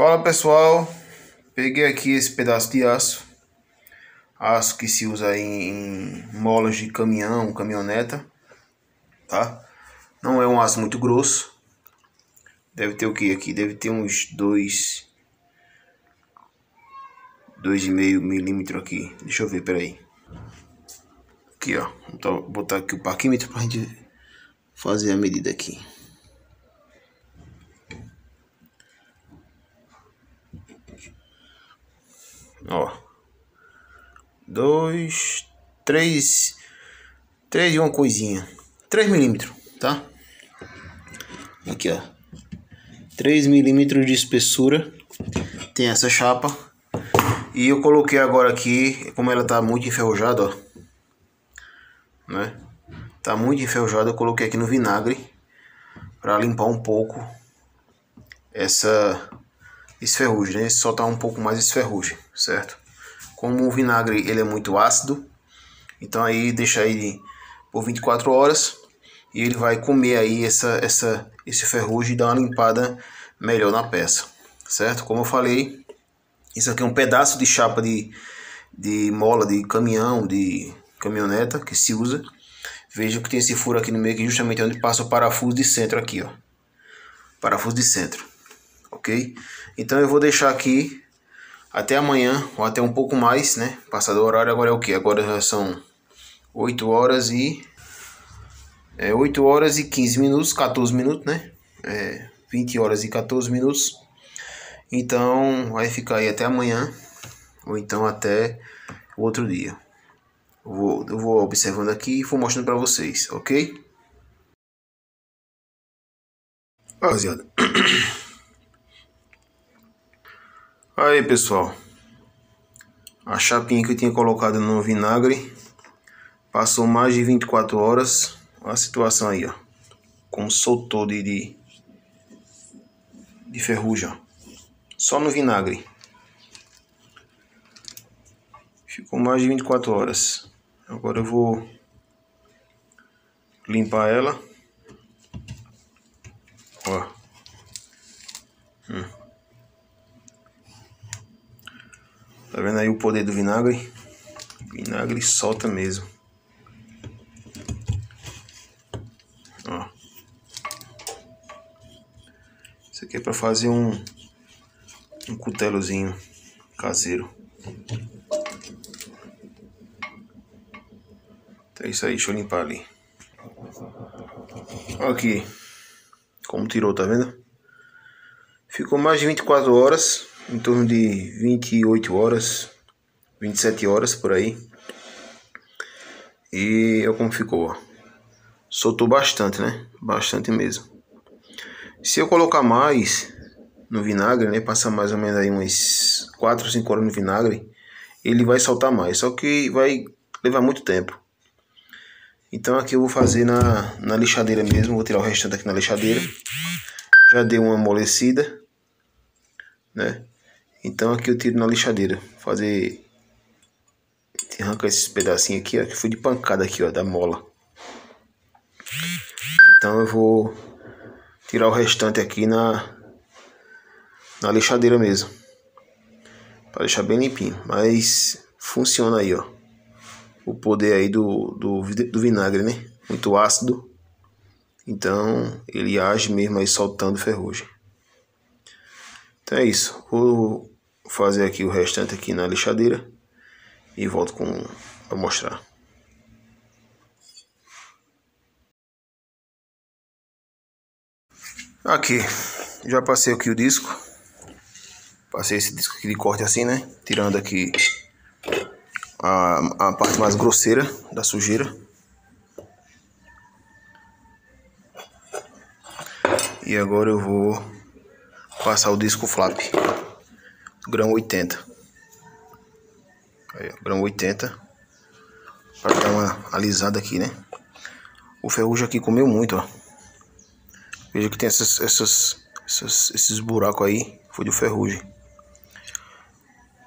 Fala pessoal, peguei aqui esse pedaço de aço, aço que se usa em, em molas de caminhão, caminhoneta, tá? Não é um aço muito grosso, deve ter o que aqui? Deve ter uns dois, dois e meio milímetro aqui, deixa eu ver, peraí. Aqui ó, vou botar aqui o parquímetro pra gente fazer a medida aqui. Ó. Dois, três, três e uma coisinha. Três milímetros, tá? Aqui, ó. Três milímetros de espessura. Tem essa chapa. E eu coloquei agora aqui, como ela tá muito enferrujada, ó. Né? Tá muito enferrujada, eu coloquei aqui no vinagre. Pra limpar um pouco essa esferrugem, né? Soltar um pouco mais esse ferrugem, certo? Como o vinagre ele é muito ácido, então aí deixa ele por 24 horas e ele vai comer aí essa, essa, esse ferrugem e dar uma limpada melhor na peça, certo? Como eu falei, isso aqui é um pedaço de chapa de, de mola de caminhão, de caminhoneta que se usa. Veja que tem esse furo aqui no meio que é justamente onde passa o parafuso de centro aqui, ó. Parafuso de centro ok? Então eu vou deixar aqui até amanhã, ou até um pouco mais, né? Passado o horário, agora é o que? Agora já são 8 horas e... É 8 horas e 15 minutos, 14 minutos, né? É 20 horas e 14 minutos. Então vai ficar aí até amanhã, ou então até o outro dia. Vou, eu vou observando aqui e vou mostrando para vocês, ok? Rapaziada. Aí pessoal, a chapinha que eu tinha colocado no vinagre passou mais de 24 horas. Olha a situação aí, ó, como soltou de, de, de ferrugem, ó. só no vinagre. Ficou mais de 24 horas. Agora eu vou limpar ela. Ó. Hum. Tá vendo aí o poder do vinagre? vinagre solta mesmo. Ó. Isso aqui é para fazer um, um cutelozinho caseiro. Então é isso aí, deixa eu limpar ali. Aqui, como tirou, tá vendo? Ficou mais de 24 horas em torno de 28 horas, 27 horas por aí. E eu como ficou, Soltou bastante, né? Bastante mesmo. Se eu colocar mais no vinagre, né? Passar mais ou menos aí umas 4 ou 5 horas no vinagre, ele vai soltar mais. Só que vai levar muito tempo. Então aqui eu vou fazer na, na lixadeira mesmo. Vou tirar o restante aqui na lixadeira. Já dei uma amolecida, né? Então aqui eu tiro na lixadeira. Fazer... Arranca esses pedacinhos aqui, ó. Que foi de pancada aqui, ó. Da mola. Então eu vou tirar o restante aqui na... Na lixadeira mesmo. Para deixar bem limpinho. Mas funciona aí, ó. O poder aí do, do, do vinagre, né? Muito ácido. Então ele age mesmo aí soltando ferrugem. Então é isso. Vou fazer aqui o restante aqui na lixadeira e volto com para mostrar. Aqui, já passei aqui o disco. Passei esse disco aqui de corte assim, né? Tirando aqui a, a parte mais grosseira da sujeira. E agora eu vou passar o disco flap grão 80 aí, grão 80 para dar uma alisada aqui né? O ferrugem aqui comeu muito ó. Veja que tem essas, essas, essas esses buracos aí foi de ferrugem.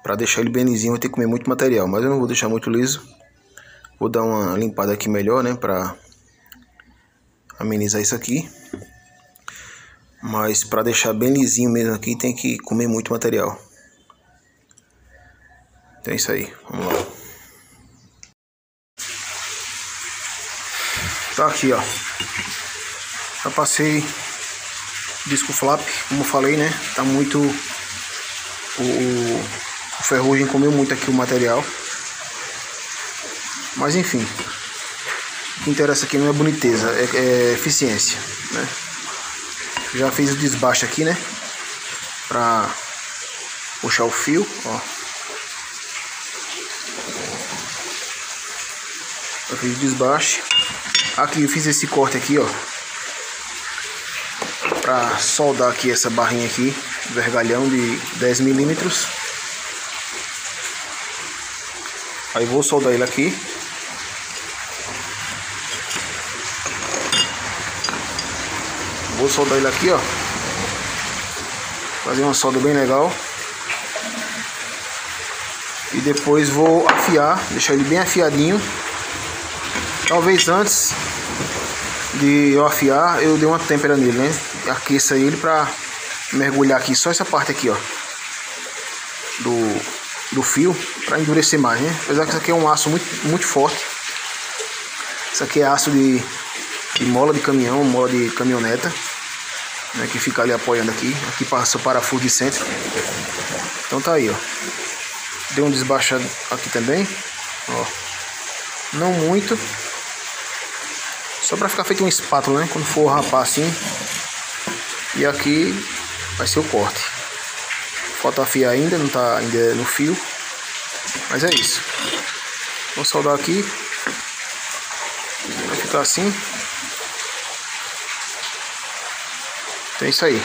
Para deixar ele bem lisinho vai ter que comer muito material mas eu não vou deixar muito liso. Vou dar uma limpada aqui melhor né para amenizar isso aqui. Mas para deixar bem lisinho mesmo aqui tem que comer muito material. Então é isso aí, vamos lá. Tá aqui, ó. Já passei disco flap, como eu falei, né? Tá muito... O, o, ferrugem comeu muito aqui o material. Mas enfim. O que interessa aqui não é boniteza, é, é eficiência, né? Já fiz o desbaixo aqui, né? Pra puxar o fio, ó. Eu fiz o desbaixo. Aqui eu fiz esse corte aqui, ó. Pra soldar aqui essa barrinha aqui, vergalhão de 10 milímetros. Aí vou soldar ele aqui. Vou soldar ele aqui, ó. Fazer uma solda bem legal. E depois vou afiar, deixar ele bem afiadinho. Talvez antes de eu afiar, eu dei uma têmpera nele, né? Aqueça ele pra mergulhar aqui, só essa parte aqui, ó. Do, do fio, pra endurecer mais, né? Apesar que isso aqui é um aço muito, muito forte. Isso aqui é aço de de mola de caminhão, mola de caminhoneta, né, que fica ali apoiando aqui. Aqui passa o parafuso de centro. Então tá aí, ó. Deu um desbaixado aqui também, ó. Não muito. Só pra ficar feito um espátula, né? Quando for rapar assim. E aqui vai ser o corte. Falta afiar ainda, não tá ainda no fio. Mas é isso. Vou soldar aqui. Vai ficar assim. Então é isso aí.